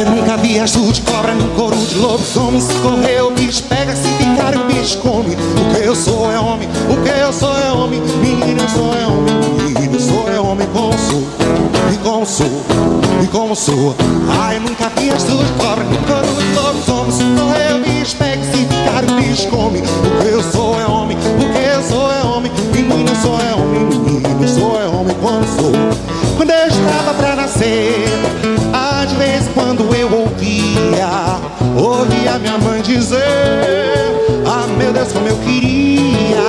Eu nunca vi azul de cobra, nem couro de lobisomem Se correr o bicho pega, se ficar o bicho come. O que eu sou é homem, o que eu sou é homem. Menino, eu sou é homem, menino, eu sou é homem. Como sou, e como sou, e como sou. Ah, eu nunca vi azul de cobra, nem couro de lobisomem Se correr o bicho pega, se ficar o bicho come. O que eu sou é homem, o que eu sou é homem. Menino, eu sou é homem, menino, eu sou é homem. Como sou, quando eu estava pra nascer às vezes quando eu ouvia Ouvia minha mãe dizer Ah, meu Deus, como eu queria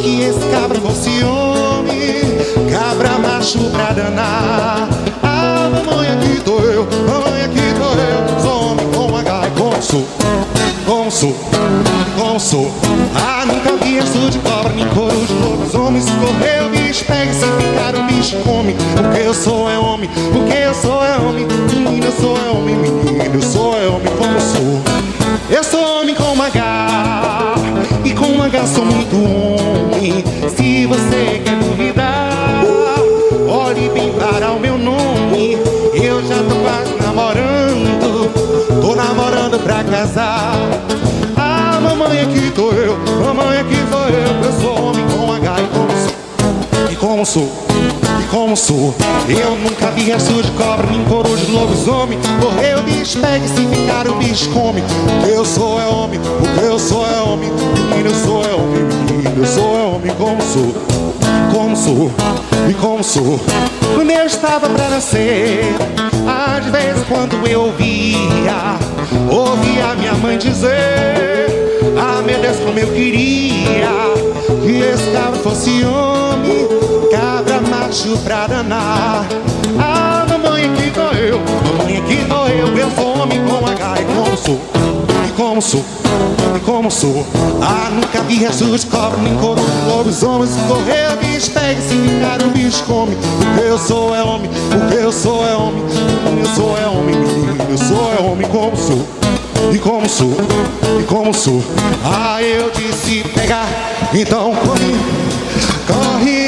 Que esse cabra fosse homem Cabra macho pra danar. Ah, mamãe, aqui tô eu Mamãe, aqui tô eu Sou homem com H sou, como sou Ah, come. O que eu sou é homem O que eu sou é homem. Menino, eu sou é homem Menino, eu sou é homem como sou. Eu sou homem com H E com H sou muito homem. Se você quer duvidar Olhe bem para o meu nome. Eu já tô quase namorando Tô namorando pra casar. Ah, mamãe, aqui tô eu Mamãe, aqui tô eu. Eu sou homem com H e como sou. E como sou como sou Eu nunca vi resto de cobra Nem couro de lobisomem Correr o bicho pega e se ficar o bicho come. Eu sou é homem O que eu sou é homem. Menino, eu sou é homem Menino, eu sou é homem Como sou como sou e como sou Quando eu estava pra nascer Às vezes quando eu ouvia Ouvia minha mãe dizer Ah, meu Deus, como eu queria Que esse cabra fosse homem Macho pra danar. Ah, mamãe, aqui tô eu Mamãe, aqui tô eu homem com H e como sou E como sou e como sou Ah, nunca vi Jesus cobra Nem lobisomem Se correr bicho pega Se ficar o bicho come O que eu sou é homem O que eu sou é homem eu sou é homem Menino, eu sou é homem Como sou e como sou, e como sou Ah, eu disse pegar Então corre Corre,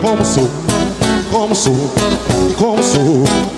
como sou, como sou, como sou.